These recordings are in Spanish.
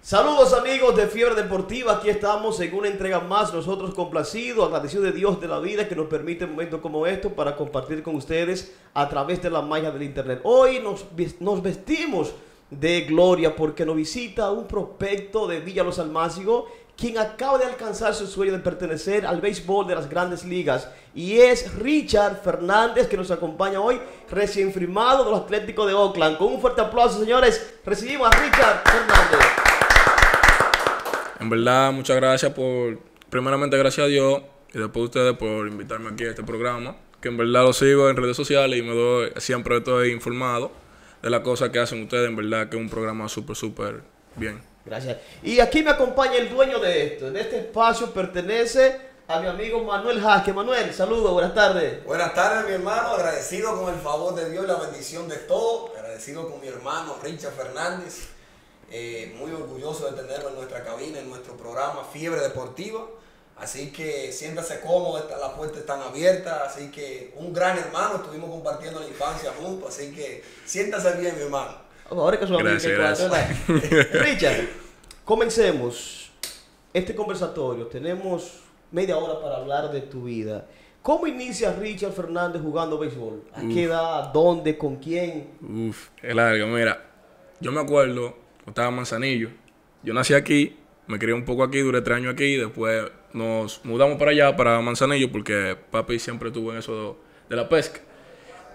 Saludos amigos de Fiebre Deportiva, aquí estamos en una entrega más, nosotros complacidos, agradecidos de Dios de la vida que nos permite momentos como estos para compartir con ustedes a través de la magia del internet. Hoy nos, vestimos de gloria porque nos visita un prospecto de Villa Los Almácigos quien acaba de alcanzar su sueño de pertenecer al béisbol de las grandes ligas. Y es Richard Fernández que nos acompaña hoy, recién firmado de los Atléticos de Oakland. Con un fuerte aplauso, señores, recibimos a Richard Fernández. En verdad, muchas gracias por, primeramente gracias a Dios y después a ustedes por invitarme aquí a este programa, que en verdad lo sigo en redes sociales y me doy, siempre estoy informado de las cosas que hacen ustedes, en verdad que es un programa súper, súper bien. Gracias. Y aquí me acompaña el dueño de esto. En este espacio pertenece a mi amigo Manuel Jasque. Manuel, saludos, buenas tardes. Buenas tardes, mi hermano. Agradecido con el favor de Dios y la bendición de todo. Agradecido con mi hermano Richard Fernández. Eh, muy orgulloso de tenerlo en nuestra cabina, en nuestro programa Fiebre Deportiva. Así que siéntase cómodo, las puertas están abiertas. Así que un gran hermano, estuvimos compartiendo la infancia juntos. Así que siéntase bien, mi hermano. Ahora que gracias, gracias. Richard, comencemos este conversatorio. Tenemos media hora para hablar de tu vida. ¿Cómo inicia Richard Fernández jugando béisbol? ¿A qué edad? ¿Dónde? ¿Con quién? Uf, es largo. Mira, yo me acuerdo, estaba en Manzanillo. Yo nací aquí, me crié un poco aquí, duré tres años aquí. Después nos mudamos para allá, para Manzanillo, porque papi siempre estuvo en eso de la pesca.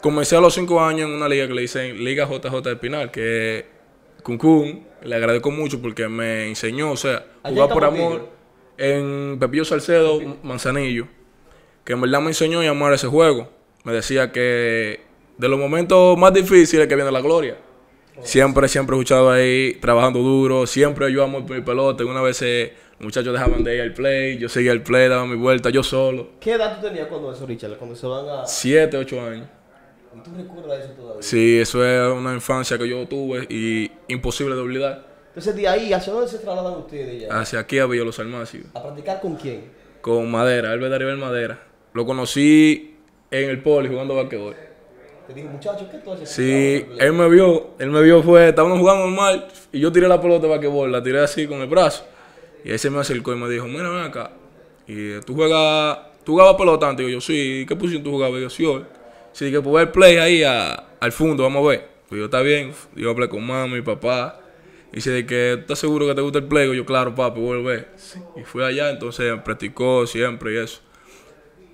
Comencé a los cinco años en una liga que le dicen Liga JJ de Pinal, que Cuncún, le agradezco mucho porque me enseñó, o sea, jugar por amor en Pepillo Salcedo, Manzanillo, que en verdad me enseñó a amar ese juego. Me decía que de los momentos más difíciles que viene la gloria. Siempre, siempre he escuchado ahí, trabajando duro, siempre yo amo mi pelota. Una vez eh, los muchachos dejaban de ir al play, yo seguía el play, daba mi vuelta, yo solo. ¿Qué edad tú tenías cuando eso, Richard? Cuando se van a... Siete, ocho años. ¿Y tú recuerdas eso todavía? Sí, eso es una infancia que yo tuve y imposible de olvidar. Entonces, de ahí, ¿hacia dónde se trasladan ustedes ya? Hacia aquí a Villa Los Almácigos. ¿A practicar con quién? Con Madera, Albert Daribel Madera. Lo conocí en el poli jugando basquetbol. Te dije, muchacho, ¿qué tú haces? Sí, él me vio, él me vio, fue, estábamos jugando normal y yo tiré la pelota de basquetbol, la tiré así con el brazo. Y ahí se me acercó y me dijo, mira, ven acá. Y tú juegas, tú jugabas pelota antes. Y yo, sí, ¿qué posición tú jugabas? Y yo, sí, hoy. Sí, que puedo ver play ahí al fondo, vamos a ver. Pues yo, está bien. Yo hablé con mamá y papá. Y dice que, ¿estás seguro que te gusta el play? Y yo, claro, papi, vuelve. Sí. Y fui allá, entonces practicó siempre y eso.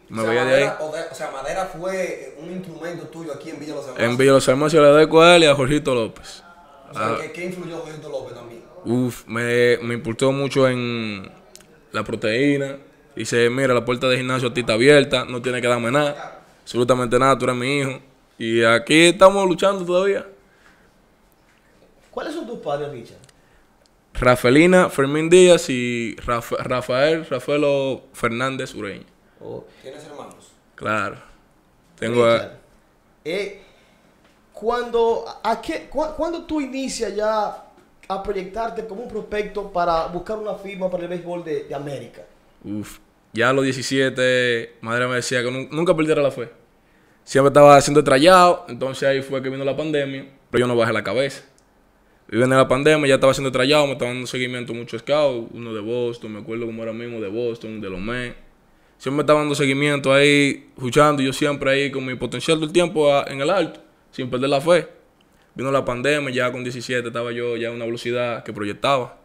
Me o sea, veía madera, de ahí. O sea, madera fue un instrumento tuyo aquí en Villa Los Hermanos. En Villa Los Hermanos yo le doy a él y a Jorgito López. O sea, ah, ¿qué, ¿qué, influyó Jorgito López también? Uf, me, me importó mucho en la proteína. Dice, mira, la puerta del gimnasio a ti está abierta, no tiene que darme nada absolutamente nada, tú eres mi hijo. Y aquí estamos luchando todavía. ¿Cuáles son tus padres, Richard? Rafaelina Fermín Díaz y Rafael Rafaelo Fernández Ureña. ¿Tienes hermanos? Claro. Tengo a... eh, cuando, a qué, cuando tú inicias ya a proyectarte como un prospecto para buscar una firma para el béisbol de, de América? Uf, ya a los 17, madre me decía que nunca perdiera la fe siempre estaba haciendo trayado, entonces ahí fue que vino la pandemia, pero yo no bajé la cabeza. Viene la pandemia, ya estaba haciendo trayado, me estaban dando seguimiento muchos scouts, uno de Boston, me acuerdo como era mismo, de Boston, de Lomé. Siempre me estaban dando seguimiento ahí, escuchando, yo siempre ahí con mi potencial del tiempo en el alto, sin perder la fe. Vino la pandemia, ya con 17 estaba yo ya a una velocidad que proyectaba.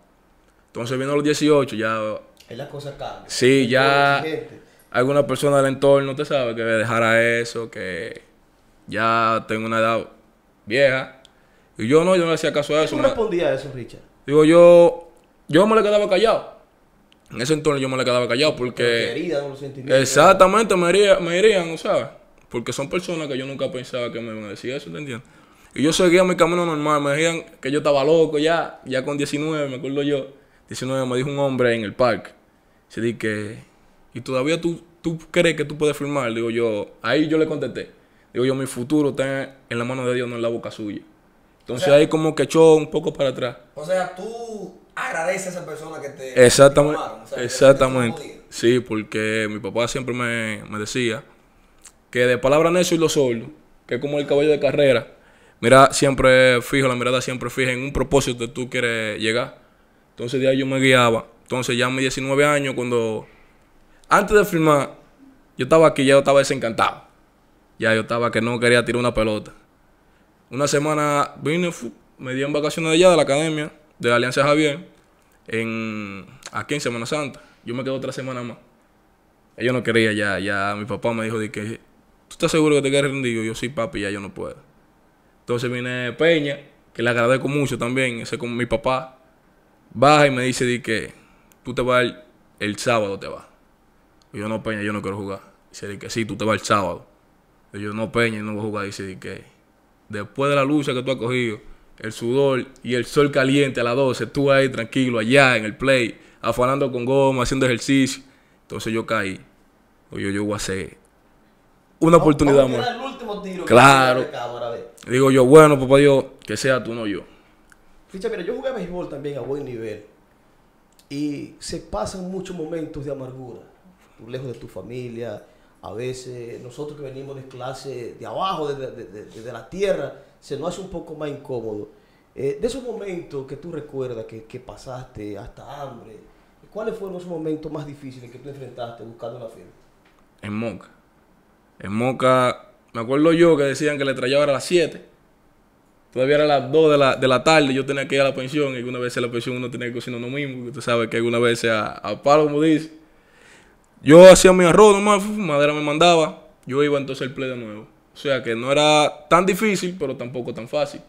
Entonces vino los 18, ya... Es la cosa cambia. Sí, ya alguna persona del entorno, te sabe, que dejara eso, que ya tengo una edad vieja. Y yo no, yo no le hacía caso a eso. ¿Cómo respondía a eso, Richard? Digo, yo, yo me le quedaba callado. En ese entorno yo me le quedaba callado porque... Herida, no lo exactamente, me, irían, me irían, ¿sabes? Porque son personas que yo nunca pensaba que me iban a decir eso, ¿te entiendes? Y yo seguía mi camino normal, me decían que yo estaba loco ya, ya con 19, me acuerdo yo. 19 me dijo un hombre en el parque. Se di que y todavía tú, tú crees que tú puedes firmar. Digo yo, ahí yo le contesté. Digo yo, mi futuro está en la mano de Dios, no en la boca suya. Entonces ahí como que echó un poco para atrás. O sea, tú agradeces a esa persona que te... Exactamente. exactamente. sí, porque mi papá siempre me, me, decía que de palabra necio y lo solo, que es como el caballo de carrera, mira siempre fijo, la mirada siempre fija en un propósito que tú quieres llegar. Entonces de ahí yo me guiaba. Entonces ya a mis 19 años, cuando... Antes de firmar, yo estaba aquí, ya yo estaba desencantado. Ya yo estaba que no quería tirar una pelota. Una semana vine, me di en vacaciones de allá, de la academia, de la Alianza Javier, en, aquí en Semana Santa. Yo me quedo otra semana más. Yo no quería ya, ya mi papá me dijo de que, ¿tú estás seguro que te quieres rendir? Yo, sí, papi, ya yo no puedo. Entonces viene Peña, que le agradezco mucho también, ese con mi papá, baja y me dice de que tú te vas el, sábado, te vas. Yo, no, Peña, yo no quiero jugar. Dice de que sí, tú te vas el sábado. Yo, no, Peña, yo no voy a jugar. Dice de que después de la lucha que tú has cogido, el sudor y el sol caliente a las 12, tú ahí tranquilo, allá en el play, afanando con goma, haciendo ejercicio. Entonces yo caí. Oye, yo voy a hacer una oportunidad Vamos a más. tirar el último tiro. Claro. cámara. Digo yo, bueno, papá Dios, que sea tú, no yo. Ficha, mira, yo jugué béisbol también a buen nivel. Y se pasan muchos momentos de amargura. Tú lejos de tu familia. A veces nosotros que venimos de clase de abajo, de, de- de- de- de la tierra, se nos hace un poco más incómodo. Eh, de esos momentos que tú recuerdas que, pasaste hasta hambre, ¿cuáles fueron esos momentos más difíciles que tú enfrentaste buscando una firma? En Moca. En Moca, me acuerdo yo que decían que le traía a las 7. Todavía era las 2 de la, de la tarde, yo tenía que ir a la pensión y alguna vez a la pensión uno tenía que cocinar uno mismo, porque tú sabes que alguna vez a, a palo, como dice. Yo hacía mi arroz nomás, madera me mandaba, yo iba entonces al play de nuevo. O sea que no era tan difícil, pero tampoco tan fácil.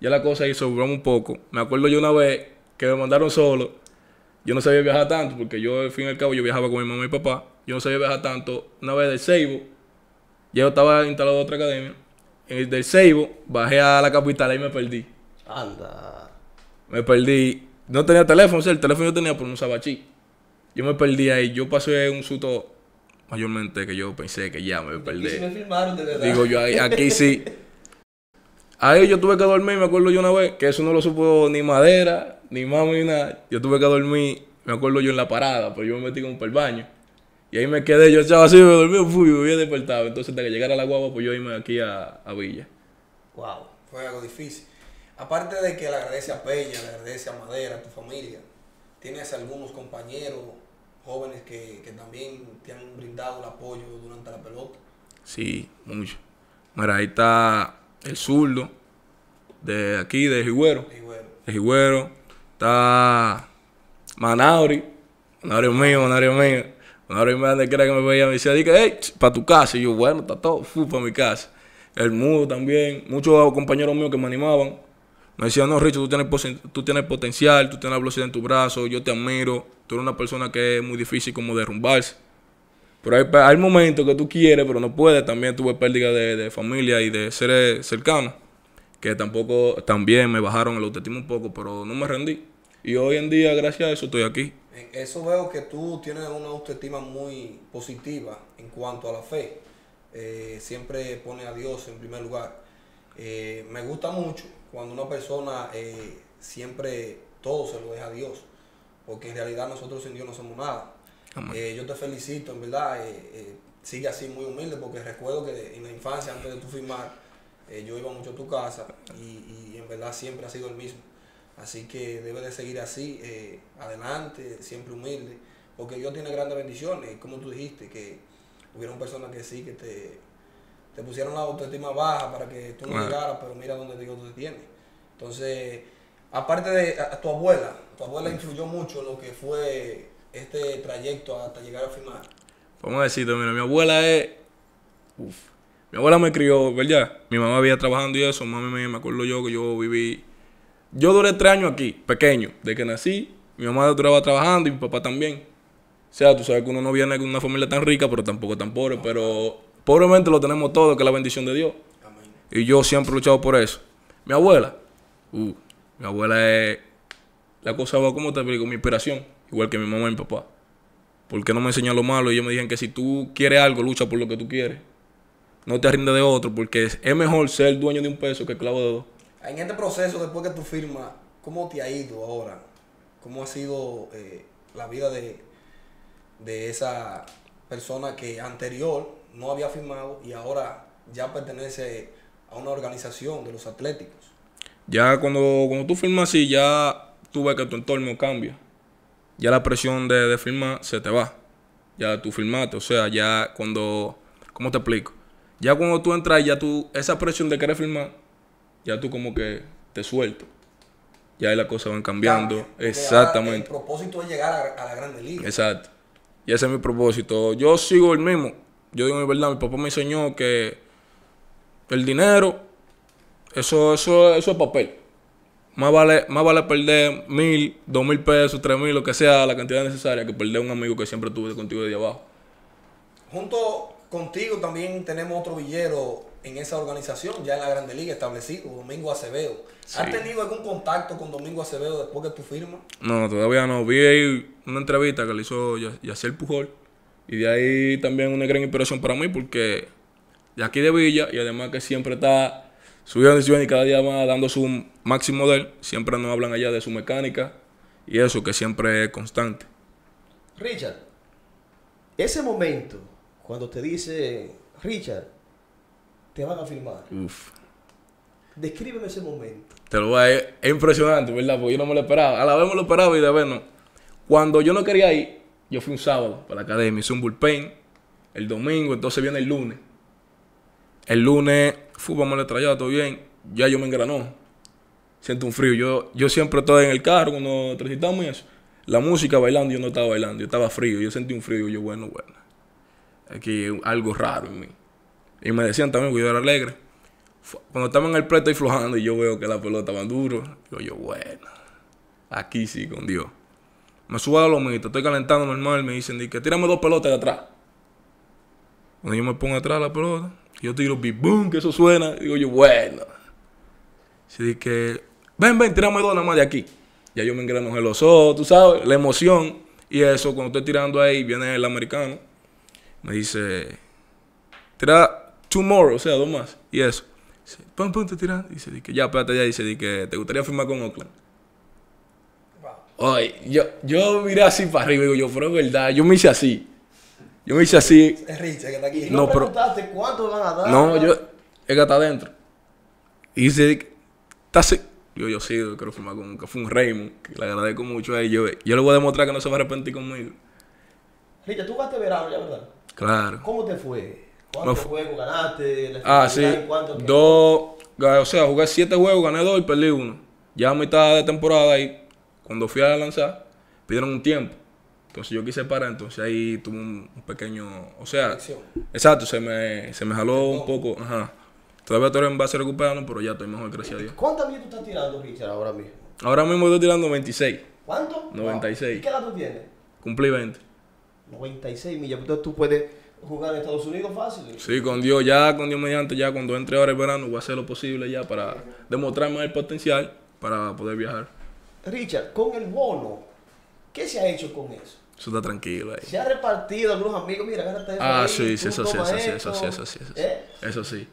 Ya la cosa ahí sobró un poco. Me acuerdo yo una vez que me mandaron solo. Yo no sabía viajar tanto, porque yo al fin y al cabo yo viajaba con mi mamá y mi papá. Yo no sabía viajar tanto. Una vez del Seibo, ya yo estaba instalado en otra academia. En el del Seibo, bajé a la capital y me perdí. Anda. Me perdí. No tenía teléfono, o sea, el teléfono yo tenía, pero no usaba chip. Yo me perdí ahí. Yo pasé un susto mayormente que yo pensé que ya me perdí. si me firmaron de verdad. Digo yo, aquí sí. Ahí yo tuve que dormir, me acuerdo yo una vez, que eso no lo supo ni madera, ni mami, ni nada. Yo tuve que dormir, me acuerdo yo en la parada, pero yo me metí como para el baño. Y ahí me quedé, yo echaba así, me dormí, fui, me había despertado. Entonces, hasta que llegara la guagua, pues yo irme aquí a, a Villa. Wow. Fue algo difícil. Aparte de que le agradece a Peña, le agradece a Madera, a tu familia, tienes algunos compañeros jóvenes que, que también te han brindado el apoyo durante la pelota. Sí, mucho. Mira, ahí está el zurdo de aquí, de Jigüero. De Jigüero. Está Manauri. Manauri es mío, Manauri es mío. Manauri me donde quiera que me veía me decía, di que, hey, para tu casa. Y yo, bueno, está todo, fui para mi casa. El mudo también. Muchos compañeros míos que me animaban. Me decían, no, Richo, tú tienes, tú tienes potencial, tú tienes la velocidad en tu brazo, yo te admiro. Tú eres una persona que es muy difícil como derrumbarse. Pero hay, hay momentos que tú quieres, pero no puedes. También tuve pérdida de, de familia y de seres cercanos, que tampoco, también me bajaron el autoestima un poco, pero no me rendí. Y hoy en día, gracias a eso, estoy aquí. eso veo que tú tienes una autoestima muy positiva en cuanto a la fe. Eh, siempre pone a Dios en primer lugar. Eh, me gusta mucho cuando una persona eh, siempre todo se lo deja a Dios, porque en realidad nosotros sin Dios no somos nada. Eh, yo te felicito, en verdad, eh, sigue así muy humilde, porque recuerdo que en la infancia, antes de tu firmar, yo iba mucho a tu casa y, y en verdad siempre ha sido el mismo. Así que debe de seguir así, adelante, siempre humilde, porque Dios tiene grandes bendiciones, como tú dijiste, que hubieron personas que sí, que te, te pusieron la autoestima baja para que tú no llegaras, pero mira dónde Dios te tiene. Entonces, aparte de a- a tu abuela, tu abuela influyó mucho en lo que fue este trayecto hasta llegar a firmar. Vamos a decirte, mira, mi abuela es. Uf. Mi abuela me crió, ¿verdad? Mi mamá había trabajando y eso. Mami me, me acuerdo yo que yo viví. Yo duré tres años aquí, pequeño. De que nací, mi mamá duraba trabajando y mi papá también. O sea, tú sabes que uno no viene de una familia tan rica, pero tampoco tan pobre. Pero pobremente lo tenemos todo, que es la bendición de Dios. Amén. Y yo siempre he luchado por eso. Mi abuela, uh, mi abuela es la cosa, ¿cómo te explico? Mi inspiración, igual que mi mamá y mi papá. Porque no me enseñan lo malo. Ellos me dijeron que si tú quieres algo, lucha por lo que tú quieres. No te rindes de otro, porque es, es mejor ser dueño de un peso que esclavo de dos. En este proceso, después que tú firmas, ¿cómo te ha ido ahora? ¿Cómo ha sido eh, la vida de, de esa persona que anterior no había firmado y ahora ya pertenece a una organización de los atléticos? Ya cuando, cuando tú firmas así, ya tú ves que tu entorno cambia. Ya la presión de, de filmar se te va. Ya tú filmaste, o sea, ya cuando, ¿cómo te explico? Ya cuando tú entras, ya tú, esa presión de querer filmar, ya tú como que te sueltas. Ya ahí las cosas van cambiando. Cambia, Exactamente. El propósito es llegar a, a la Grande Liga. Exacto. Y ese es mi propósito. Yo sigo el mismo. Yo digo mi verdad, mi papá me enseñó que el dinero, eso, eso, eso es papel. Más vale, más vale perder mil, dos mil pesos, tres mil, lo que sea, la cantidad necesaria, que perder un amigo que siempre tuve contigo de abajo. Junto contigo también tenemos otro villero en esa organización, ya en la Grande Liga establecido, Domingo Acevedo. ¿Has tenido algún contacto con Domingo Acevedo después que tú firmas? No, todavía no. Vi ahí una entrevista que le hizo Ya- Yaciel Pujol. Y de ahí también una gran inspiración para mí porque de aquí de Villa y además que siempre está subiendo y subiendo y cada día más dando su máximo de él. Siempre nos hablan allá de su mecánica y eso que siempre es constante. Richard, ese momento, cuando te dice, Richard, te van a filmar. Uf. Descríbeme ese momento. Te lo voy a es impresionante, ¿verdad? Porque yo no me lo esperaba. A la vez me lo esperaba y de vez no. Cuando yo no quería ir, yo fui un sábado para la academia, hice un bullpen. El domingo, entonces viene el lunes. El lunes, vamos a trayado, todo bien. Ya yo me engranó. Siento un frío. Yo, yo siempre estoy en el carro cuando transitamos y eso. La música bailando, yo no estaba bailando, yo estaba frío. Yo sentí un frío. Yo, bueno, bueno. Aquí algo raro en mí. Y me decían también que yo era alegre. Cuando estaba en el play estoy flojando y yo veo que la pelota va duro. Digo yo, bueno, aquí sí, con Dios. Me subo a la lomita, estoy calentando normal, me dicen, di que tírame dos pelotas de atrás. Cuando yo me pongo atrás la pelota, yo tiro big boom, que eso suena, digo yo, bueno. Así que, ven, ven, tírame dos nada más de aquí. Ya yo me engrano en los ojos, tú sabes, la emoción. Y eso, cuando estoy tirando ahí, viene el americano, me dice, tira two more, o sea, dos más. Y eso. Dice, pum, pum, te tiran. Dice, di que ya, espérate ya. Dice, di que te gustaría firmar con Oakland. Oye, yo, yo miré así para arriba y digo, yo, pero es verdad, yo me hice así. Yo me hice así. Es Richard que está aquí. Y no, No, pero- preguntaste cuánto van a dar. No, yo, es que está adentro. Y dice, ¿estás se-?" Yo, yo sí, yo quiero firmar con que fue un Raymond, que le agradezco mucho a él. Yo, yo le voy a demostrar que no se va a arrepentir conmigo. Richard, tú jugaste verano ya, ¿verdad? Claro. ¿Cómo te fue? ¿Cuántos juegos ganaste? ¿La Ah, sí. Dos, o sea, jugué siete juegos, gané dos y perdí uno. Ya a mitad de temporada ahí, cuando fui a lanzar, pidieron un tiempo. Entonces yo quise parar, entonces ahí tuve un, un pequeño, o sea, exacto, se me, se me jaló un poco, ajá. Todavía estoy en base recuperando, pero ya estoy mejor, gracias a Dios. ¿Cuántas millas tú estás tirando, Richard, ahora mismo? Ahora mismo estoy tirando 26, ¿Cuánto? 96. ¿Y qué edad tú tienes? cumplí 20. 96 millas. Entonces tú puedes jugar en Estados Unidos fácil. Sí, con Dios, ya con Dios mediante, ya cuando entre ahora el verano voy a hacer lo posible ya para demostrarme el potencial para poder viajar. Richard, con el bono, ¿qué se ha hecho con eso? Eso está tranquilo ahí. Se ha repartido a algunos amigos, mira, agárrate eso Ah, ahí, sí, sí, eso sí, eso sí, eso sí, eso sí, eso sí. ¿Eh? Eso sí.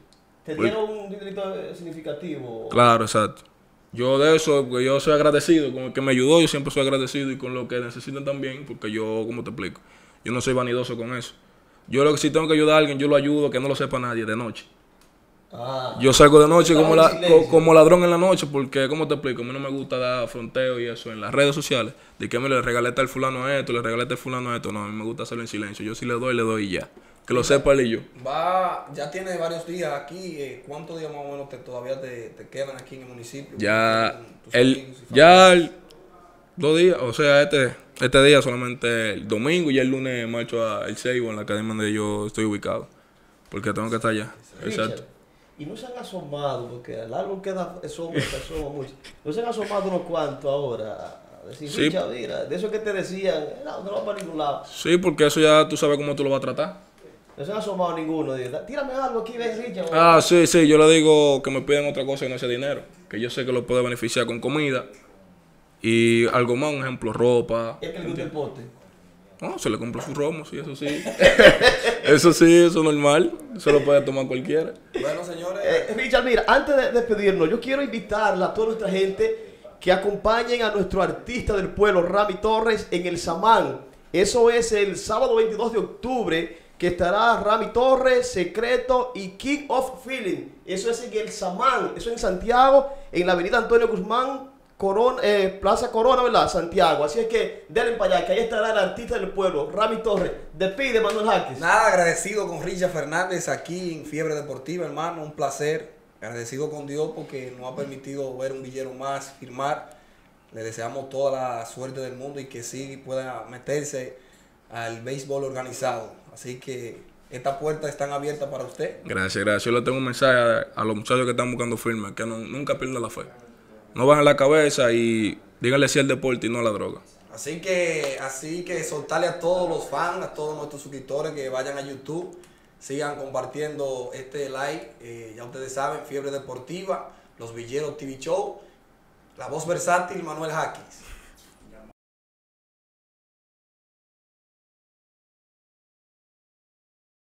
¿Te Uy. dieron un dinerito eh, significativo? Claro, exacto. Yo de eso, porque yo soy agradecido con el que me ayudó, yo siempre soy agradecido y con lo que necesitan también, porque yo, como te explico, yo no soy vanidoso con eso. Yo lo que si tengo que ayudar a alguien, yo lo ayudo, que no lo sepa nadie de noche. Ah, Yo salgo de noche como, la, co- como ladrón en la noche, porque, como te explico, a mí no me gusta dar fronteo y eso en las redes sociales. De que me le regalé tal fulano esto, le regalé tal fulano esto. No, a mí me gusta hacerlo en silencio. Yo sí le doy, le doy y ya. Que lo sepa él y yo. Va, ya tiene varios días aquí. eh, ¿Cuántos días más o menos te, todavía te, te quedan aquí en el municipio? Ya, el, ya el- dos días, o sea, este, este día solamente el domingo y el lunes marcho a El Seibo, en la academia donde yo estoy ubicado. Porque tengo que estar allá. Richard, Exacto. Y no se han asomado, porque al árbol queda sombra, se asoma mucho. No se han asomado unos cuantos ahora. A decir, Sí. Richard, mira, de eso que te decían, no, no va para ningún lado. Sí, porque eso ya tú sabes cómo tú lo vas a tratar. No se han asomado ninguno. Tírame algo aquí, ven, Richard. Ah, sí, sí, yo le digo que me piden otra cosa que no sea dinero. Que yo sé que lo puede beneficiar con comida. Y algo más, un ejemplo, ropa. Es que le gusta el pote. No, se le compra su romo, sí, eso sí. eso sí, eso es normal. Eso lo puede tomar cualquiera. Bueno, señores, Eh, Richard, mira, antes de despedirnos, yo quiero invitarla a toda nuestra gente que acompañen a nuestro artista del pueblo, Rami Torres, en el Samán. Eso es el sábado 22 de octubre, que estará Rami Torres, Secreto y King of Feeling. Eso es en el Samán, eso en Santiago, en la avenida Antonio Guzmán, Corona, eh, Plaza Corona, ¿verdad? Santiago. Así es que denle para allá, que ahí estará el artista del pueblo, Rami Torres. Despide, Manuel Jaques. Nada, agradecido con Richard Fernández aquí en Fiebre Deportiva, hermano. Un placer. Agradecido con Dios porque nos ha permitido ver un villero más, firmar. Le deseamos toda la suerte del mundo y que sí pueda meterse al béisbol organizado. Así que estas puertas están abiertas para usted. Gracias, gracias. Yo le tengo un mensaje a, a los muchachos que están buscando firmas, que no- nunca pierdan la fe. No bajen la cabeza y díganle sí al deporte y no la droga. Así que, así que soltarle a todos los fans, a todos nuestros suscriptores que vayan a YouTube, sigan compartiendo este like. eh, ya ustedes saben, Fiebre Deportiva, Los Villeros TV Show, La Voz Versátil, Manuel Jaquis.